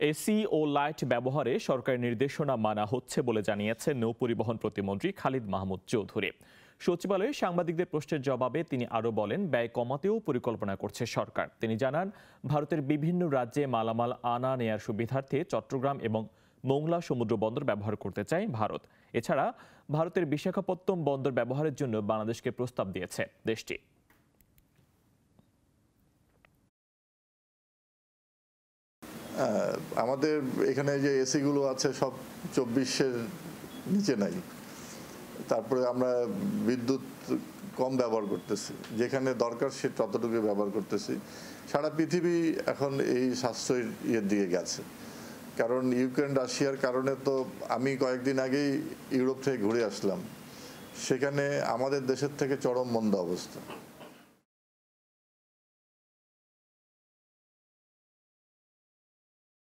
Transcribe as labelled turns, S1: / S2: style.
S1: AC ও light ব্যবহারে সরকারের নির্দেশনা মানা হচ্ছে বলে জানিয়েছেন নৌপরিবহন প্রতিমন্ত্রী খালিদ মাহমুদ চৌধুরী। সচিবালয়ে সাংবাদিকদের প্রশ্নের জবাবে তিনি আরও বলেন, ব্যয় কমাতেও পরিকল্পনা করছে সরকার। তিনি জানান, ভারতের বিভিন্ন রাজ্যে মালামাল আনা নেয়ার সুবিধার্থে চট্টগ্রাম এবং মোংলা সমুদ্র বন্দর ব্যবহার করতে চায় ভারত। এছাড়া ভারতের বিশাখাপত্তম বন্দর ব্যবহারের জন্য বাংলাদেশকে প্রস্তাব দিয়েছে দেশটি।
S2: আমাদের এখানে যে এসিগুলো আছে সব চব্বিশের নিচে নাই। তারপরে আমরা বিদ্যুৎ কম ব্যবহার করতেছি। যেখানে দরকার সে ততটুকু ব্যবহার করতেছি। সারা পৃথিবী এখন এই সাশ্রয়ের ইয়ের দিকে গেছে। কারণ ইউক্রেন, রাশিয়ার কারণে তো আমি কয়েকদিন আগেই ইউরোপ থেকে ঘুরে আসলাম। সেখানে আমাদের দেশের থেকে চরম মন্দ অবস্থা।